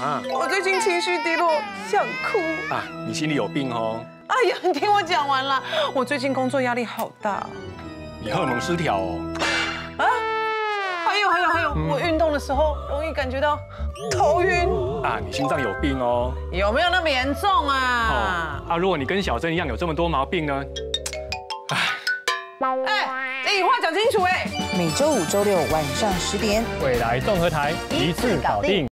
啊，我最近情绪低落，想哭。啊，你心里有病哦。哎呀，你听我讲完了，我最近工作压力好大。你荷尔蒙失调哦。啊，还有还有还有，我运动的时候容易感觉到头晕。啊，你心脏有病哦。有没有那么严重啊？啊，如果你跟小珍一样有这么多毛病呢？哎，你话讲清楚哎。每周五、周六晚上十点，未来综合台一次搞定。